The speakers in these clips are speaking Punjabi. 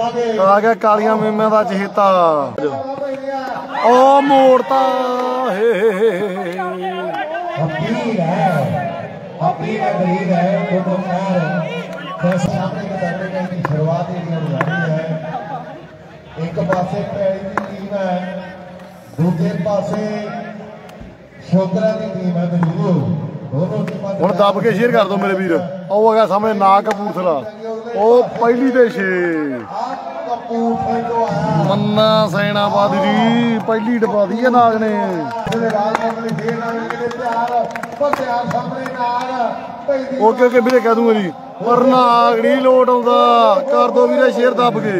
ਆ ਗਿਆ ਕਾਲੀਆਂ ਮੀਮੇ ਦਾ ਚਹੇਤਾ। ਓ ਮੋੜਤਾ ਹੈ ਹੁਣ ਦੱਬ ਕੇ ਸ਼ੇਅਰ ਕਰ ਦੋ ਮੇਰੇ ਵੀਰ। ਉਹ ਹੈਗਾ ਸਾਹਮਣੇ ਨਾ ਕਪੂਰਥਲਾ। ਉਹ ਪਹਿਲੀ ਦੇ 6 ਮੰਨਾ ਸੈਨਾਬਾਦ ਜੀ, ਪਹਿਲੀ ਡਪਾ ਦੀ ਹੈ ਨਾਗ ਨੇ। ਓਕੇ ਓਕੇ, ਵੀਰੇ, ਕਹਿ ਦੂੰਗਾ ਜੀ। ਪਰ ਨਾਗ ਨਹੀਂ ਲੋਟ ਆਉਂਦਾ। ਕਰ ਦੋ ਵੀਰੇ ਸ਼ੇਅਰ ਦੱਬ ਕੇ।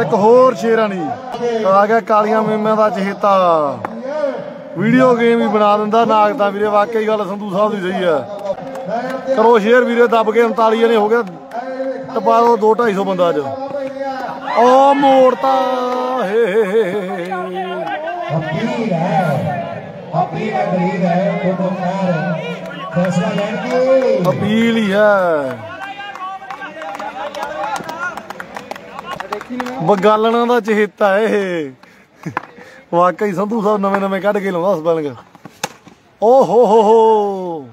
ਇੱਕ ਹੋਰ ਸ਼ੇਰਾਂ ਨਹੀਂ ਆ ਗਿਆ ਕਾਲੀਆਂ ਮੀਮਿਆਂ ਦਾ ਚਹੇਤਾ। ਵੀਡੀਓ ਗੇਮ ਵੀ ਬਣਾ ਦਿੰਦਾ ਨਾਗ ਤਾਂ ਵੀਰੇ, ਵਾਕਈ ਗੱਲ ਸੰਧੂ ਸਾਹਿਬ ਦੀ ਸਹੀ ਹੈ ਕਰੋ ਸ਼ੇਰ ਵੀਰੇ, ਦੱਬ ਕੇ 39 ਜਣੇ ਹੋ ਗਿਆ ਟਪਾ ਦੋ 2 250 ਬੰਦਾ ਅੱਜ। ਓ ਮੋੜਤਾ ਹੈ। ਅਪੀਲ ਹੈ ਅਪੀਲ ਹੈ ਗਰੀਬ ਹੈ ਹੈ। ਬਗਾਲਣਾ ਦਾ ਚਹੇਤਾ ਇਹ। ਵਾਕਈ ਸੰਧੂ ਸਾਹਿਬ ਨਵੇਂ ਨਵੇਂ ਕੱਢ ਕੇ ਲਾਉਂਦਾ ਉਸ ਸਪੈਲਿੰਗ ਓ ਹੋ ਹੋ ਹੋ।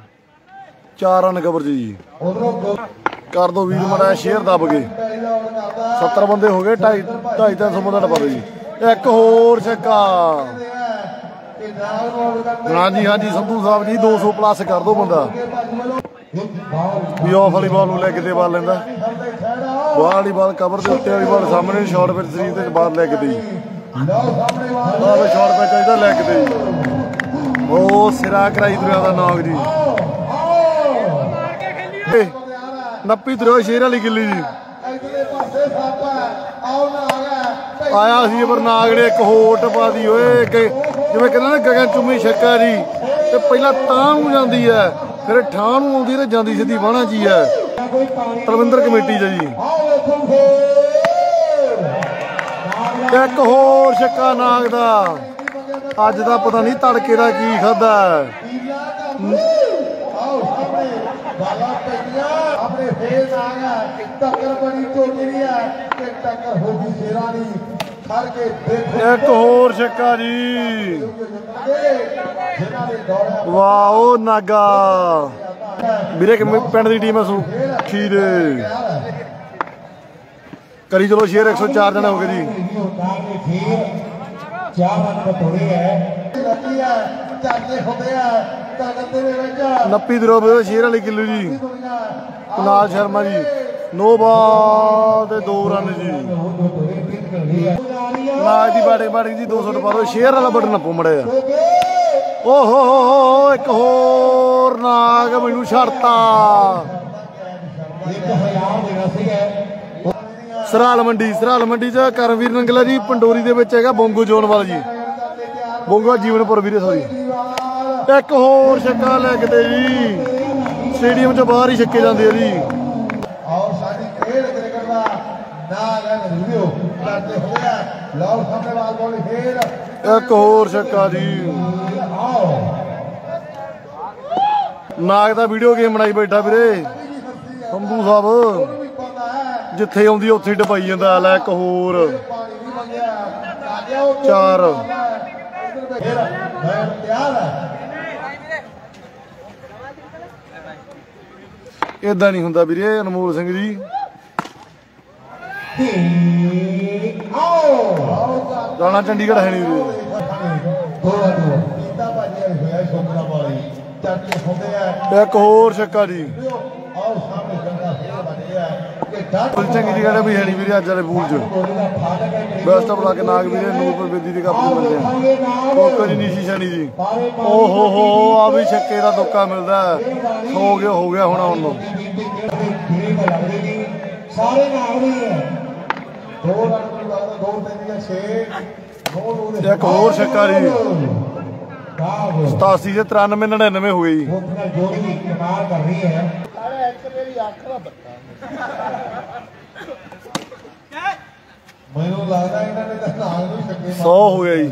ਚਾਰ ਰਨ ਗਬਰ ਜੀ। ਕਰ ਦੋ ਵੀਰ ਮੜਾ ਸ਼ੇਰ ਦੱਬ ਕੇ। 70 ਬੰਦੇ ਹੋ ਗਏ 2.5 250 ਬੰਦਾ ਟਪਾ ਦਿਓ ਜੀ। ਇੱਕ ਹੋਰ ਛੱਕਾ। ਹਾਂਜੀ ਹਾਂਜੀ, ਸੰਧੂ ਸਾਹਿਬ ਜੀ 200 ਪਲੱਸ ਕਰ ਦੋ ਬੰਦਾ। ਵੀ ਆਫ ਵਾਲੀ ਬਾਲ ਨੂੰ ਲੈ ਕੇ ਤੇ ਬਾਲ ਲੈਂਦਾ। ਬਾਲ ਵਾਲੀ ਬਾਲ ਕਵਰ ਦੇ ਉੱਤੇ ਵਾਲੀ ਬਾਲ ਸਾਹਮਣੇ ਸ਼ਾਰਟ ਵਿੱਚ ਸਰੀਰ ਤੇ ਬਾਲ ਲੈ ਕੇ ਦੇ ਲਓ ਸਾਹਮਣੇ ਵਿੱਚ ਚਾਹੀਦਾ ਲੈ ਕੇ ਦੇ ਉਹ ਸਿਰਾ ਕਰਾਈ ਦੁਰਿਆ ਦਾ ਨਾਗ ਜੀ। ਨੱਪੀ ਦਰਿਆ ਸ਼ੇਰ ਵਾਲੀ ਗਿੱਲੀ ਜੀ। ਆਇਆ ਸੀ ਪਰ ਨਾਗ ਨੇ ਇੱਕ ਹੋਰ ਟਪਾ ਦੀ ਓਏ ਕਿ ਜਿਵੇਂ ਕਹਿੰਦਾ ਨਾ ਗਗਨ ਚੁੰਮੀ ਛੱਕਾ ਜੀ। ਤੇ ਪਹਿਲਾਂ ਤਾਂ ਨੂੰ ਜਾਂਦੀ ਹੈ ਫਿਰ ਠਾਂ ਨੂੰ ਆਉਂਦੀ ਤੇ ਜਾਂਦੀ ਸਿੱਧੀ ਬਾਣਾ ਜੀ ਪਾਣੀ ਤਲਵਿੰਦਰ ਕਮੇਟੀ ਦਾ ਜੀ। ਇੱਕ ਹੋਰ ਛੱਕਾ ਨਾਗ ਦਾ। ਅੱਜ ਦਾ ਪਤਾ ਨਹੀਂ ਤੜਕੇ ਦਾ ਕੀ ਖਾਦਾ ਆਓ ਸਾਹਮਣੇ ਬਾਲਾ ਪੈਂਦੀਆਂ ਆਪਣੇ ਫੇਸ ਆ ਗਿਆ ਟੱਕਰ ਬੜੀ ਚੋਟੀ ਹੈ ਤੇ ਟੱਕਰ ਹੋ ਗਈ ਸ਼ੇਰਾਂ ਦੀ ਖੜ ਕੇ ਦੇਖੋ। ਇੱਕ ਹੋਰ ਛੱਕਾ ਜੀ। ਵਾਹ ਉਹ ਨਾਗਾ। ਵੀਰੇ ਕਿ ਪਿੰਡ ਦੀ ਟੀਮ ਹੈ ਸੂ ਖੀਰੇ? ਕਰੀ ਚਲੋ ਸ਼ੇਅਰ 104 ਜਣੇ ਹੋ ਗਏ ਜੀ। ਚਾਰ ਰਨ ਬਤੋੜੇ ਹੈ। ਦੇ ਨੱਪੀ ਦਰੋ ਸ਼ੇਅਰ ਵਾਲੀ ਕਿਲੋ ਜੀ। ਕੁਨਾਲ ਸ਼ਰਮਾ ਜੀ। ਨੋ ਬਾਲ ਤੇ 2 ਰਨ ਜੀ। ਉਹ ਦੋ ਦੀ ਬਾਟੇ ਬਾਟੇ ਜੀ 200 ਟਪਾ ਦੋ। ਸ਼ੇਅਰ ਵਾਲਾ ਬਟਨ ਨੱਪੋ ਮੜਿਆ ਓ ਹੋ ਇੱਕ ਹੋਰ ਨਾਗ ਮੈਨੂੰ ਸੀਗਾ ਸਰਾਲ ਮੰਡੀ ਸਰਾਲ ਮੰਡੀ ਚ ਕਰਮਵੀਰ ਨੰਗਲਾ ਜੀ ਪੰਡੋਰੀ ਦੇ ਵਿੱਚ ਹੈਗਾ ਬੋਂਗੋ ਜੋਨ ਵਾਲਾ ਜੀ। ਬੋਂਗੋ ਜੀਵਨਪੁਰ ਵੀਰੇ ਸੌਰੀ ਇੱਕ ਹੋਰ ਛੱਕਾ ਲੈ ਕੇ ਤੇ ਜੀ। ਸਟੇਡੀਅਮ ਚ ਬਾਹਰ ਹੀ ਛੱਕੇ ਜਾਂਦੇ ਆ ਜੀ। ਔਰ ਸਾਡੀ ਖੇਡ ਕ੍ਰਿਕਟ ਦਾ ਨਾਮ ਹੈ ਰਿਵਿਊ ਕਰਦੇ ਹੋਏ ਆ ਲਓ ਸਾਹਮਣੇ ਵਾਲ ਬੋਲ ਫੇਰ ਇੱਕ ਹੋਰ ਛੱਕਾ ਜੀ। ਨਾਗ ਦਾ ਵੀਡੀਓ ਗੇਮ ਬਣਾਈ ਬੈਠਾ ਵੀਰੇ। ਸੰਧੂ ਸਾਹਿਬ। ਜਿੱਥੇ ਆਉਂਦੀ ਉੱਥੇ ਹੀ ਡਪਾਈ ਜਾਂਦਾ। ਲੈ ਇੱਕ ਹੋਰ। ਚਾਰ। ਤਿਆਰ ਹੈ ਇਦਾਂ ਨਹੀਂ ਹੁੰਦਾ ਵੀਰੇ ਅਨਮੋਲ ਸਿੰਘ ਜੀ ਆਓ ਰਾਣਾ ਚੰਡੀਗੜ੍ਹ ਹੈ ਨਹੀਂ ਵੀਰੇ ਦੋ ਦੋ ਪੀਤਾ ਭਾਜੀ ਹੋਇਆ ਸ਼ੋਕਰਾ ਵਾਲੀ ਚਾਚੇ ਹੁੰਦੇ ਆ ਇੱਕ ਹੋਰ ਛੱਕਾ ਜੀ ਆਓ ਸਾਹਮਣੇ ਚੰਗਾ ਫੇਰ ਬਣੇ ਆ ਚੰਗੀ ਜੀ ਕਹਿੰਦੇ ਵੀ ਹੈ ਨਹੀਂ ਵੀਰੇ ਅੱਜ ਵਾਲੇ ਪੂਲ 'ਚ। ਬੈਸਟ ਆਫ ਲੱਕ ਨਾਗ ਵੀਰੇ ਨੂਰਪੁਰ ਬੇਦੀ ਦੇ ਕੱਪ ਨੂੰ ਮਿਲਦੇ ਆ। ਖਾਂਗੇ ਨਾਲ ਕੋਕੋ ਜੀ ਨੀਸ਼ੀ ਸ਼ਾਨੀ ਜੀ। ਓ ਹੋ ਹੋ ਆ ਵੀ ਛੱਕੇ ਦਾ ਦੁੱਕਾ ਮਿਲਦਾ ਹੈ। ਗਿਆ ਹੋ ਗਿਆ ਹੁਣ ਆਉਣ ਨੂੰ। ਸਾਰੇ ਨਾਲ ਵੀ ਹੈ। ਦੋ ਰਨ ਨੂੰ ਲੱਗਦਾ ਦੋ ਤਿੰਨ ਜਾਂ 6 ਦੋ ਦੋ ਦੇ ਇੱਕ ਹੋਰ ਛੱਕਾ ਜੀ। ਵਾਹ 87 ਤੇ 93 99 ਹੋ ਗਏ ਜੀ ਜੋੜੀ ਕਮਾਲ ਕਰ ਰਹੀ ਹੈ। ਮੈਨੂੰ ਲੱਗਦਾ ਇਹਨਾਂ ਨੇ ਤਾਂ ਨਾਲ ਨੂੰ ਛੱਕੇ 100 ਹੋ ਗਿਆ ਜੀ।